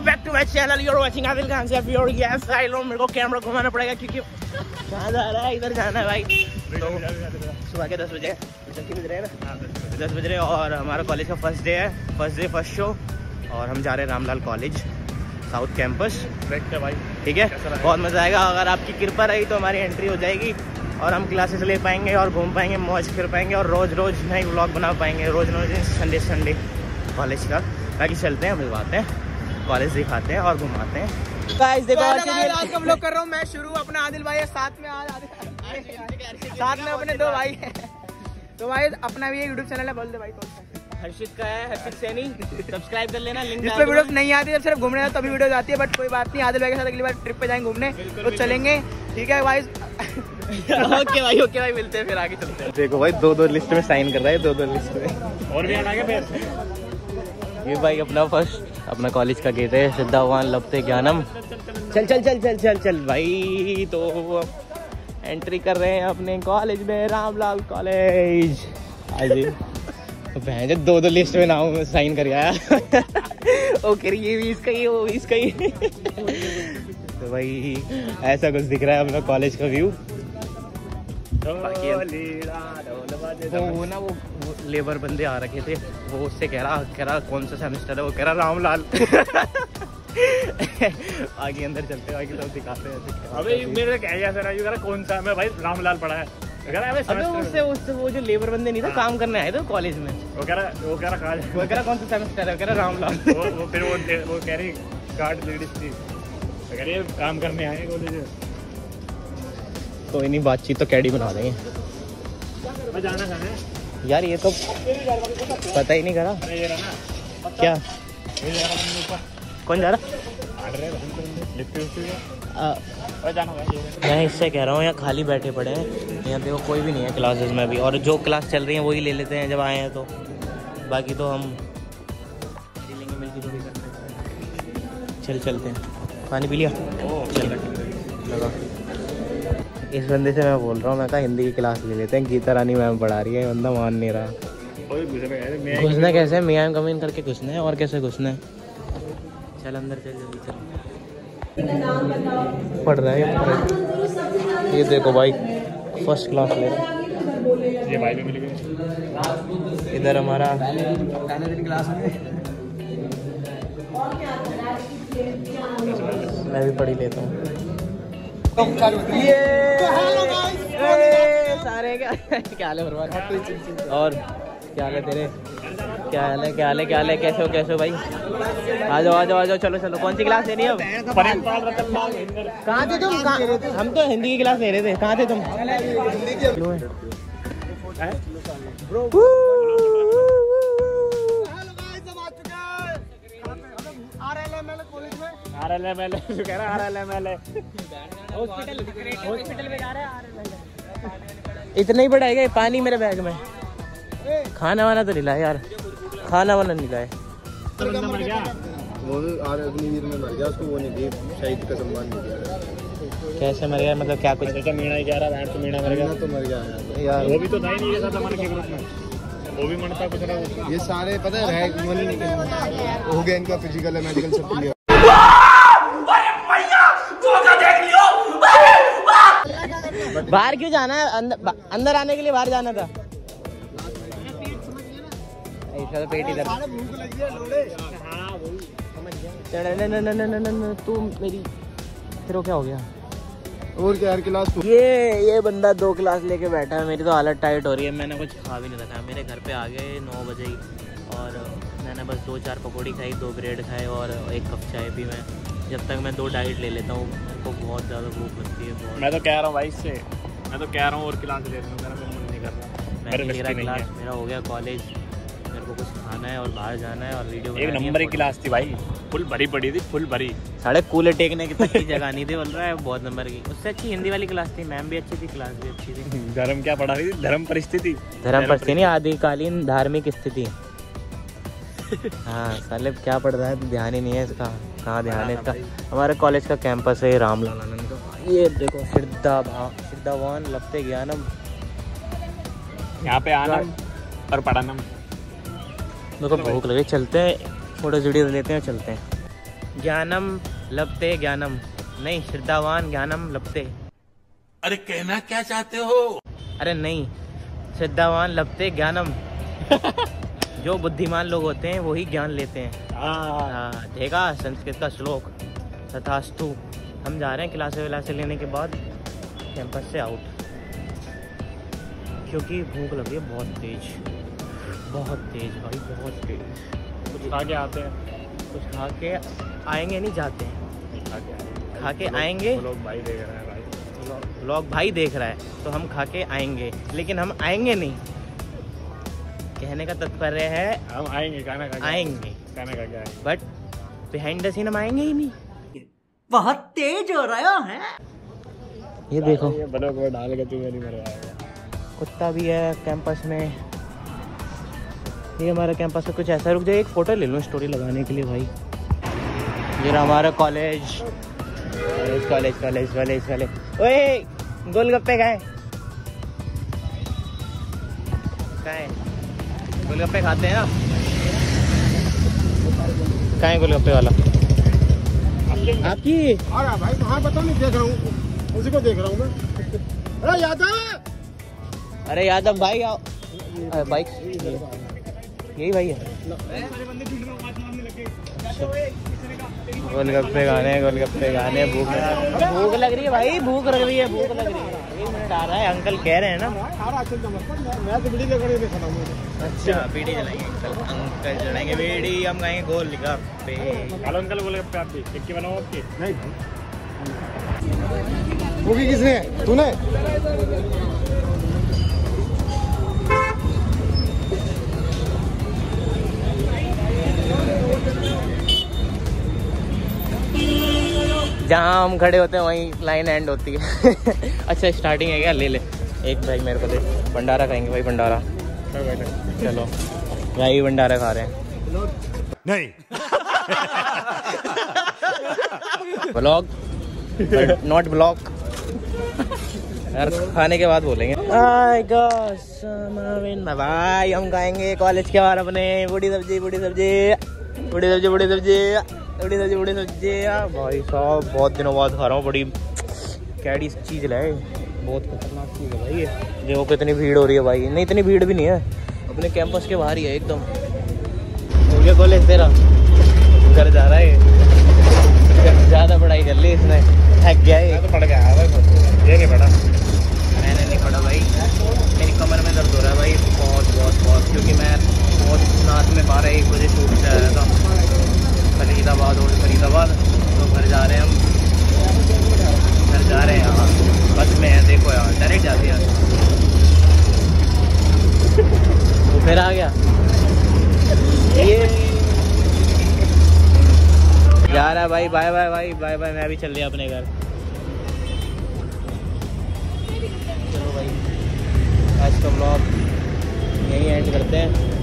Welcome back to my channel you're watching Adil Khan से और yes I know मेरे को कैमरा घुमाना पड़ेगा क्योंकि कहाँ जा रहा है इधर जाना है भाई। तो सुबह के दस बजे बज रहे हैं ना? दस बज। रहे हैं और हमारा कॉलेज का फ़र्स्ट डे है। फ़र्स्ट डे फ़र्स्ट शो और हम जा रहे हैं रामलाल कॉलेज साउथ कैंपस भाई। ठीक है? बहुत मज़ा आएगा। अगर आपकी कृपा रही तो हमारी एंट्री हो जाएगी। और हम क्लासेस ले पाएँगे और घूम पाएँगे मौज कर पाएँगे और रोज़ रोज़ नए व्लॉग बना पाएँगे। रोज़ रोज़ संडे संडे कॉलेज का। बाकी चलते हैं मिलवाते हैं। कॉलेज दिखाते हैं और घुमाते हैं। गाइस देखो आज के लिए- आज का ब्लॉग कर रहा हूँ मैं शुरू अपना आदिल भाई है साथ में आज आदिल साथ में अपने दो भाई हैं। तो भाई अपना भी एक यूट्यूब चैनल है बोल दे भाई कौन सा? हर्षित का है हर्षित सैनी। सब्सक्राइब कर लेना लिंक जिस पे वीडियो नहीं आती जब सिर्फ़ घूमने जाते तभी वीडियो आती है बट कोई बात नहीं आदिल भाई के साथ अगली बार ट्रिप पे जाएँगे घूमने। तो चलेंगे ठीक है भाई ओके भाई ओके भाई मिलते हैं फिर आगे चलते हैं। देखो भाई दो दो लिस्ट में साइन कर रहा है दो दो लिस्ट में। और भी आना क्या फिर? ये भाई अपना फ़र्स्ट अपना कॉलेज का गेट है, सिद्धा भगवान लपते ज्ञानम। चल चल चल चल चल चल भाई तो एंट्री कर रहे हैं अपने कॉलेज में, रामलाल कॉलेज आज तो बहन जो, दो दो लिस्ट में नाम साइन कर आया ओके ये भी इसका ही वो भी इसका ही तो भाई, ऐसा कुछ दिख रहा है अपना कॉलेज का व्यू वो वो ना वो, वो लेबर बंदे आ रखे थे। वो उससे कह रहा कह रहा कौन सा सेमेस्टर है? वो कह रहा रामलाल. आगे अंदर चलते आगे सब दिखाते हैं अबे मेरे क्या ऐसा रहा कह रहा कौन सा मैं भाई रामलाल पढ़ा है। अबे उससे उससे वो जो लेबर बंदे नहीं था काम करने आए थे कॉलेज में। में। वो कह रहा वो कह रहा कहा वो कह रहा कौन सा सेमेस्टर है? वो कह रहा रामलाल. वो वो फिर वो वो कह रही गार्ड लेडीज़ थी। कह रही काम करने आए कॉलेज कोई नहीं बातचीत तो कैडी बना देंगे। यार ये तो पता ही नहीं करा। क्या? कौन जा रहा? हैं मैं इससे कह रहा हूँ यहाँ खाली बैठे पड़े हैं। यहाँ देखो कोई भी नहीं है क्लासेस में भी और जो क्लास चल रही है वही ले लेते हैं जब आए हैं तो। बाकी तो हम चल चलते हैं। पानी पी लिया? चल। लगा। इस बंदे से मैं बोल रहा हूँ मैं कहा हिंदी की क्लास ले लेते हैं गीता रानी मैम पढ़ा रही है बंदा मान नहीं रहा। घुसना कैसे? है मियाँ कम इन करके घुसना है और कैसे घुसना? है चल अंदर चल जल्दी चल। पढ़ रहा है ये देखो भाई फ़र्स्ट क्लास ले रहा है। ये भाई भी मिल गए। इधर हमारा। मैं भी पढ़ी लेता हूँ। सारे क्या क्या हाल है और क्या हाल है तेरे? क्या हाल है क्या हाल है क्या हाल है? कैसे हो कैसे हो भाई? आ जाओ आ जाओ आ जाओ चलो चलो। कौन सी क्लास है रतन लाल इंदर कहाँ थे तुम? हम तो हिंदी की क्लास ले रहे थे। कहाँ थे तुम? आर एल एम एल कह रहा आर एल एम एल इतना ही बढ़ाएगा ये पानी मेरे बैग में। खाना वाना तो नहीं लाए यार। खाना वाना नहीं लाए बंदा मर गया वो भी आर अग्निवीर में मर गया उसको वो नहीं दी शहीद का सम्मान नहीं दिया। कैसे मर गया? मतलब क्या कुछ मीणा ही कह रहा बैठ तो मीणा मर गया। तो मर गया। यार वो भी तो था ही नहीं साथ हमारे के ग्रुप में। वो भी मनता कुछ रहा ये सारे पता है ही हो गया इनका फ़िज़िकल है मेडिकल सब क्लियर बाहर क्यों जाना है? अंदर अंदर आने के लिए बाहर जाना था। ऐसा तो पेट इधर। न- न- न- न- न- न- न- तू मेरी तेरे को क्या हो गया? और क्या यार क्लास ये ये बंदा दो क्लास लेके बैठा है मेरी तो हालत टाइट हो रही है मैंने कुछ खा भी नहीं रखा मेरे घर पे आ गए नौ बजे ही और मैंने बस दो चार पकौड़ी खाई दो ब्रेड खाए और एक कप चाय पी मैं। जब तक मैं दो डाइट ले लेता हूँ मेरे को बहुत ज़्यादा भूख लगती है बहुत। मैं तो कह रहा हूँ भाई इससे मैं तो कह रहा हूँ और क्लास ले रहा हूँ मेरा मन नहीं कर रहा। मैं मेरे क्लास मेरा हो गया कॉलेज मेरे को कुछ खाना है और बाहर जाना है और वीडियो एक नंबर की क्लास थी भाई। फुल भरी पड़ी थी फुल भरी। साढ़े कूले टेकने की तक की जगह नहीं थी बोल रहा है बहुत नंबर की। उससे अच्छी हिंदी वाली क्लास थी मैम भी अच्छी थी क्लास भी अच्छी थी। धर्म क्या पढ़ा रही थी? धर्म परिस्थिति। धर्म परिस्थिति नहीं आदिकालीन धार्मिक स्थिति। हाँ साले क्या पढ़ रहा है? तो ध्यान ही नहीं है इसका। कहाँ ध्यान है इसका? हमारे कॉलेज का कैंपस है रामलाल आनंद का। ये देखो सिद्धा भा सिद्धावान लपते ज्ञानम यहाँ पे आना और पढ़ाना मेरे को भूख लगी। चलते हैं फ़ोटो वीडियो लेते हैं चलते हैं। ज्ञानम लपते ज्ञानम। नहीं श्रद्धावान ज्ञानम लपते अरे कहना क्या चाहते हो? अरे नहीं श्रद्धावान लपते ज्ञानम। जो बुद्धिमान लोग होते हैं वही ज्ञान लेते हैं। हाँ। हाँ, देखा संस्कृत का श्लोक। तथास्तु हम जा रहे हैं क्लासे विलासे लेने के बाद कैंपस से आउट क्योंकि भूख लग रही है बहुत तेज। बहुत तेज भाई बहुत तेज। कुछ खा के आते हैं। कुछ खा के आएँगे नहीं जाते हैं। खा के आएँगे। खा के आएँगे। लोग भाई देख रहे हैं भाई। व्लॉग भाई देख रहा है तो हम खा के आएँगे। लेकिन हम आएँगे नहीं। कहने का तात्पर्य है हम आएँगे खाना खा आएँगे। खाना खा के बट बिहाइंड द सीन हम आएँगे ही नहीं। बहुत तेज हो रहा है। ये देखो। ये ब्लॉग डाल के नहीं मर कुत्ता भी है कैंपस में। ये हमारा कैंपस में कुछ ऐसा रुक जाए एक फ़ोटो ले लो स्टोरी लगाने के लिए भाई। ये रहा हमारा college college college college college college ओए गोलगप्पे खाए। गोलगप्पे खाते हैं ना? कहाँ है गोलगप्पे वाला। आपकी? अरे भाई हाँ पता नहीं देख रहा हूँ। उसी को देख रहा हूँ मैं। अरे यादव! अरे यादव भाई आओ। बाइक। यही भाई है। गोलगप्पे खाने गोलगप्पे खाने भूख भूख लग रही है भाई भूख लग रही है भूख लग रही है। एक मिनट आ रहा है अंकल कह रहे हैं ना। अच्छा बीड़ी जलाएँगे अंकल। अंकल जलाएँगे बीड़ी हम खाएँगे गोलगप्पे। हेलो अंकल बोले आप भी टिक्की बनाओ आपकी। नहीं। वो भी किसने? तूने? जहाँ हम खड़े होते हैं वहीं लाइन एंड होती है। अच्छा स्टार्टिंग है क्या? ले ले। एक भाई मेरे को दे। भंडारा खाएँगे भाई भंडारा। चलो भाई भंडारा खा रहे हैं। नहीं। ब्लॉग नॉट ब्लॉग यार खाने के बाद बोलेंगे। भाई हम खाएँगे कॉलेज के बाहर अपने। बूढ़ी सब्ज़ी बूढ़ी सब्ज़ी। बूढ़ी सब्ज़ी बूढ़ी सब्ज़ी। सब्ज़ी सब्ज़ी भाई साहब बहुत दिनों बाद खा रहा हूँ बड़ी कैडी चीज़ लाए बहुत खतरनाक चीज़ है भाई ये। देखो कितनी भीड़ हो रही है भाई। नहीं इतनी भीड़ भी नहीं है। अपने कैंपस के बाहर ही है एकदम। हो गया कॉलेज तेरा। घर जा रहा है ज़्यादा पढ़ाई कर ली इसने। थक गया ये। तो पढ़ भाई ये नहीं पढ़ा मैंने नहीं पढ़ा भाई मेरी कमर में दर्द हो रहा है भाई बहुत बहुत बहुत क्योंकि मैं बहुत रात में बारह एक बजे शूट से आया था फरीदाबाद और फरीदाबाद तो घर जा रहे हैं हम घर जा रहे हैं यहाँ बस में है देखो यार डायरेक्ट जाती है वो फिर आ गया ये जा रहा है भाई बाय बाय भाई बाय बाय मैं भी चल रही अपने घर। चलो भाई, आज का ब्लॉग यहीं एंड करते हैं।